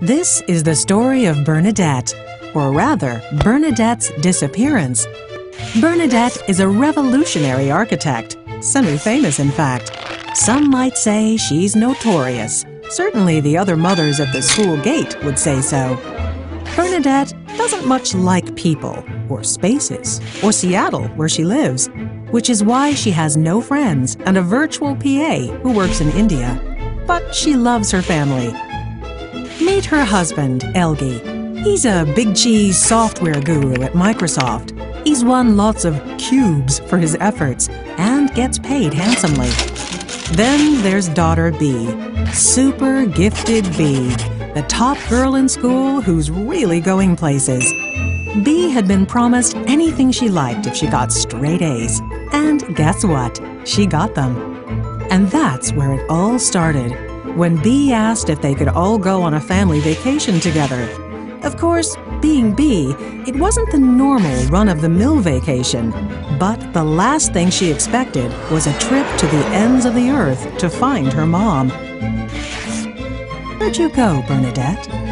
This is the story of Bernadette, or rather, Bernadette's disappearance. Bernadette is a revolutionary architect, semi famous in fact. Some might say she's notorious. Certainly, the other mothers at the school gate would say so. Bernadette doesn't much like people, or spaces, or Seattle, where she lives, which is why she has no friends and a virtual PA who works in India. But she loves her family. Meet her husband, Elgie. He's a big cheese software guru at Microsoft. He's won lots of cubes for his efforts and gets paid handsomely. Then there's daughter Bee, super gifted Bee, the top girl in school who's really going places. Bee had been promised anything she liked if she got straight A's. And guess what? She got them. And that's where it all started, when Bee asked if they could all go on a family vacation together. Of course, being Bee, it wasn't the normal run of the mill vacation, but the last thing she expected was a trip to the ends of the earth to find her mom. Where'd you go, Bernadette?